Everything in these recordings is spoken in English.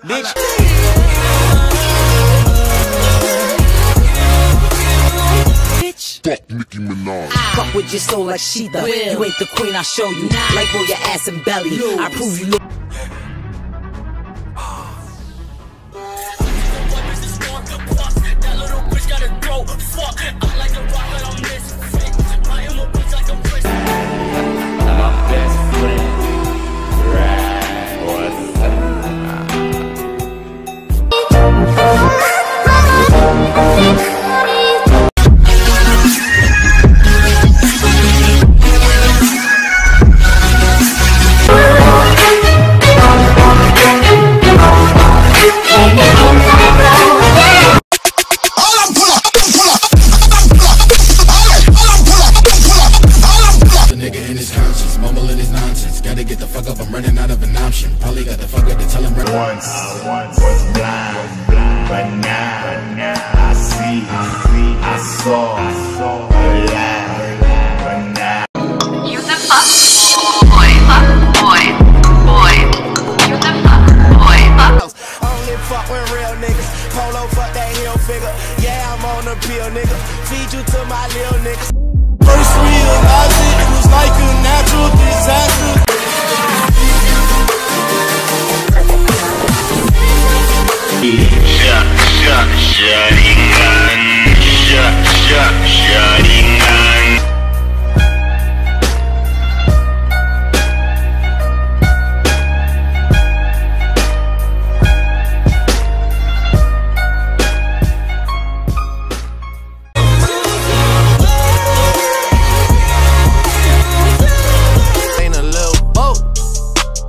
bitch. Bitch. Fuck Nicki Minaj. Fuck with your soul like she the. You ain't the queen, I show you. Like roll your ass and belly. I prove you Gotta get the fuck up, I'm running out of an option. Probably got the fucker to tell him run. Once, once was blind, but now I see, I saw, alive, but now. You the fuck boy, fuck boy, boy. You the fuck boy, fuck. Only fuck with real niggas. Polo fuck that heel figure. Yeah, I'm on the pill, nigga. Feed you to my little niggas. Sha, sha, Sharingan, sha, sha, Sharingan. Ain't a little boat.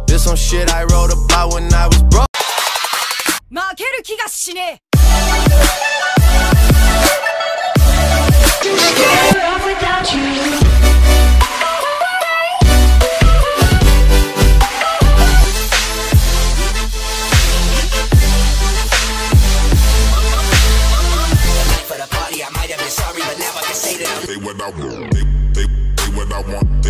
This some shit I wrote about when I was broke. 負ける気がしね they what I want. They, they, they what I want.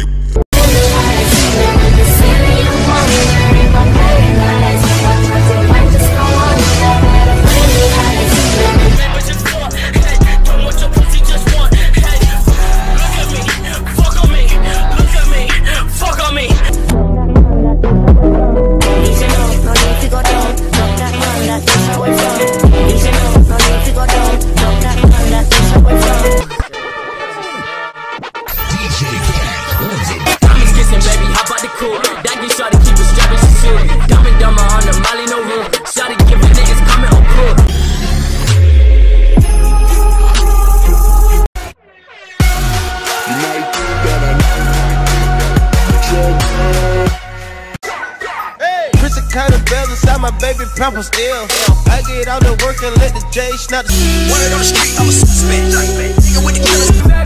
Baby pampers ill. I get out to work and let the J snap the Word on the street, I'm a suspect. Nigga with the killers.